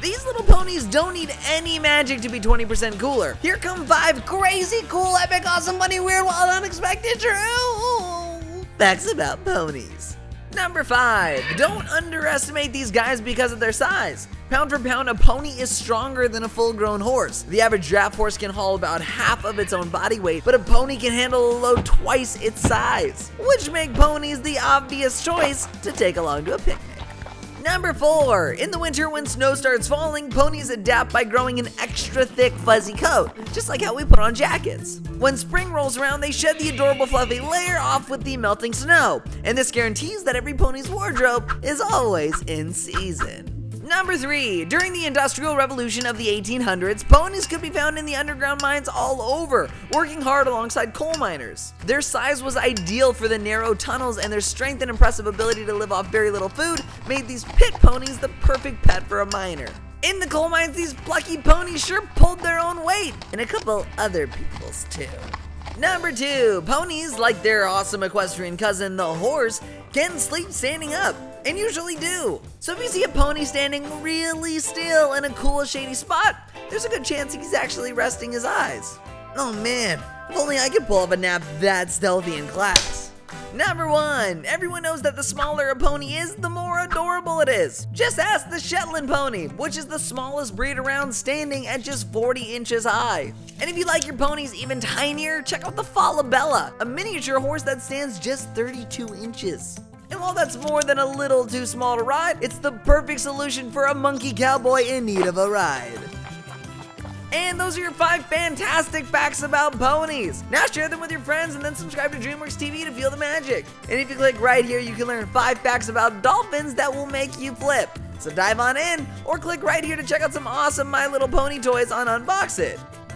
These little ponies don't need any magic to be 20% cooler. Here come five crazy, cool, epic, awesome, funny, weird, wild, unexpected, true facts about ponies. Number 5. Don't underestimate these guys because of their size. Pound for pound, a pony is stronger than a full grown horse. The average draft horse can haul about half of its own body weight, but a pony can handle a load twice its size, which make ponies the obvious choice to take along to a picnic. Number four, in the winter when snow starts falling, ponies adapt by growing an extra thick fuzzy coat, just like how we put on jackets. When spring rolls around, they shed the adorable fluffy layer off with the melting snow, and this guarantees that every pony's wardrobe is always in season. Number 3. During the Industrial Revolution of the 1800s, ponies could be found in the underground mines all over, working hard alongside coal miners. Their size was ideal for the narrow tunnels, and their strength and impressive ability to live off very little food made these pit ponies the perfect pet for a miner. In the coal mines, these plucky ponies sure pulled their own weight, and a couple other people's too. Number two, ponies, like their awesome equestrian cousin, the horse, can sleep standing up, and usually do. So if you see a pony standing really still in a cool, shady spot, there's a good chance he's actually resting his eyes. Oh man, if only I could pull off a nap that stealthy in class. Number one, everyone knows that the smaller a pony is, the more adorable it is. Just ask the Shetland pony, which is the smallest breed around standing at just 40 inches high. And if you like your ponies even tinier, check out the Falabella, a miniature horse that stands just 32 inches. And while that's more than a little too small to ride, it's the perfect solution for a monkey cowboy in need of a ride. And those are your five fantastic facts about ponies. Now share them with your friends and then subscribe to DreamWorks TV to feel the magic. And if you click right here, you can learn five facts about dolphins that will make you flip. So dive on in or click right here to check out some awesome My Little Pony toys on Unbox It.